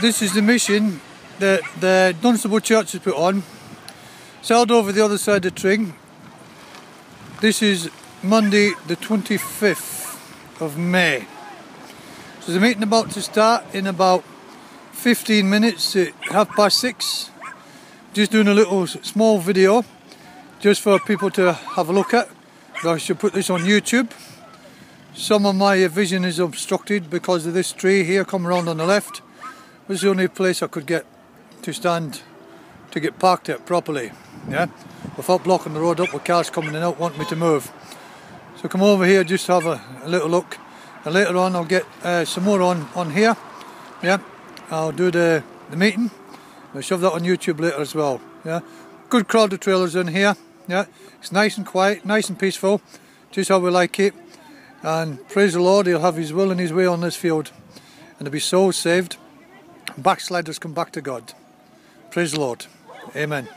this is the mission that the Dunstable Church has put on. Held over the other side of the Tring. This is Monday the 25th of May. So the meeting about to start in about 15 minutes at half past six. Just doing a little small video just for people to have a look at. I should put this on YouTube. Some of my vision is obstructed because of this tree here come around on the left. Was the only place I could get to stand to get parked at properly. Yeah, without blocking the road up with cars coming in and out wanting me to move. So come over here just to have a, a little look and later on I'll get uh, some more on, on here. Yeah, I'll do the, the meeting. I'll shove that on YouTube later as well. Yeah, good crowd of trailers in here. Yeah, it's nice and quiet, nice and peaceful, just how we like it. And praise the Lord, He'll have His will and His way on this field. And there'll be souls saved. Backsliders come back to God. Praise the Lord. Amen.